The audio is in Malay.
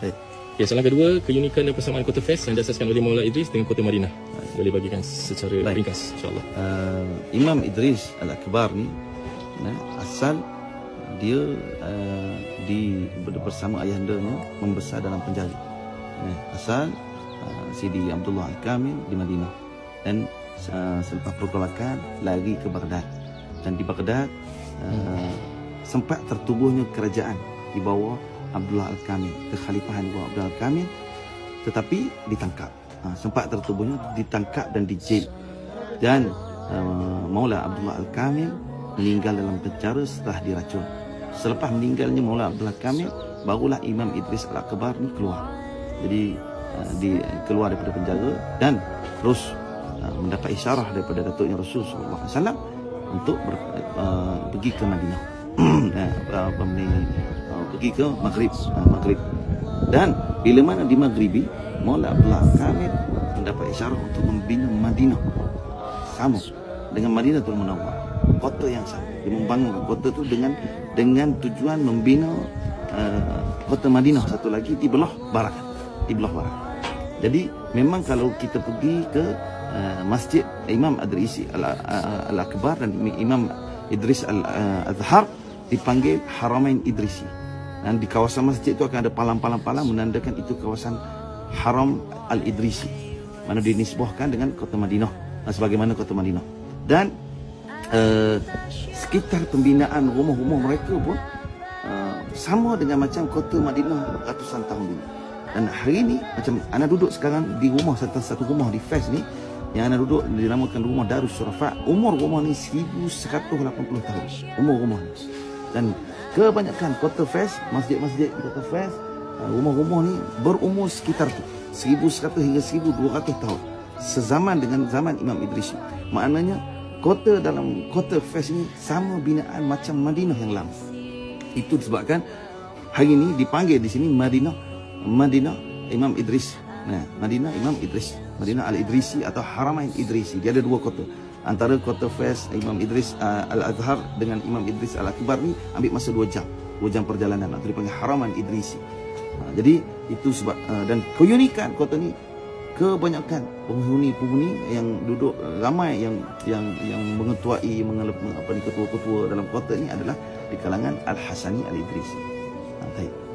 Baik. Okay, soalan kedua, keunikan dan persamaan Kota Fes yang diasaskan oleh Maulana Idris dengan Kota Madinah. Boleh bagikan secara Baik. ringkas insya-Allah. uh, Imam Idris Al-Akbar ni nah, asal dia uh, di bersama ayahandanya membesar dalam penjara. Nah, asal uh, Sidi Abdullah Al-Kamil di Madinah dan uh, selepas pergolakan lari ke Baghdad dan di Baghdad uh, sempat tertubuhnya kerajaan di bawah Abdullah Al-Kamil, kekhalifahan bawah Abdullah Al-Kamil tetapi ditangkap. Ha, sempat tertubuhnya ditangkap dan dijail. Dan uh, Maula Abdullah Al-Kamil meninggal dalam penjara setelah diracun. Selepas meninggalnya Maula Abdullah Al-Kamil, barulah Imam Idris Al-Akbar ni keluar. Jadi uh, di keluar daripada penjara dan terus uh, mendapat isyarah daripada datuknya Rasul sallallahu alaihi wasallam untuk ber, uh, pergi ke Madinah. uh, pergi ke Maghrib, uh, Maghrib. Dan bila mana di Maghribi, Maula Abdullah Kamil mendapat isyarat untuk membina Madinah. Sama dengan Madinatul Munawwar. Kota yang sama. Dia membangun kota itu dengan dengan tujuan membina uh, kota Madinah satu lagi di belah barat. Di belah barat. Jadi memang kalau kita pergi ke uh, Masjid Imam Adrisi Al- uh, Al-Akbar dan Imam Idris Al-Azhar dipanggil Haramain Idrisi. Dan di kawasan masjid itu akan ada palang-palang-palang menandakan itu kawasan Haram Al-Idrisi. Mana dinisbahkan dengan kota Madinah. Nah, sebagaimana kota Madinah. Dan uh, sekitar pembinaan rumah-rumah mereka pun uh, sama dengan macam kota Madinah ratusan tahun dulu. Dan hari ini macam anda duduk sekarang di rumah satu satu rumah di Fes ni yang anda duduk dinamakan rumah Darus Surafa. Umur rumah ni 1180 tahun. Umur rumah ni. Dan kebanyakan kota Fes, masjid-masjid kota Fes, uh, rumah-rumah ni berumur sekitar tu 1100 hingga 1200 tahun. Sezaman dengan zaman Imam Idris. Maknanya kota dalam kota Fes ni sama binaan macam Madinah yang lama. Itu disebabkan hari ini dipanggil di sini Madinah Madinah Imam Idris. Nah, Madinah Imam Idris. Madinah Al-Idrisi atau Haramain Idrisi. Dia ada dua kota. Antara kota Fes Imam Idris uh, Al-Azhar dengan Imam Idris Al-Akbar ni ambil masa dua jam. Dua jam perjalanan. Atau dipanggil Haraman Idrisi. Uh, jadi itu sebab uh, dan keunikan kota ni kebanyakan penghuni-penghuni yang duduk ramai yang yang yang mengetuai mengelep apa ni ketua-ketua dalam kota ni adalah di kalangan Al-Hasani Al-Idrisi. Ha, baik.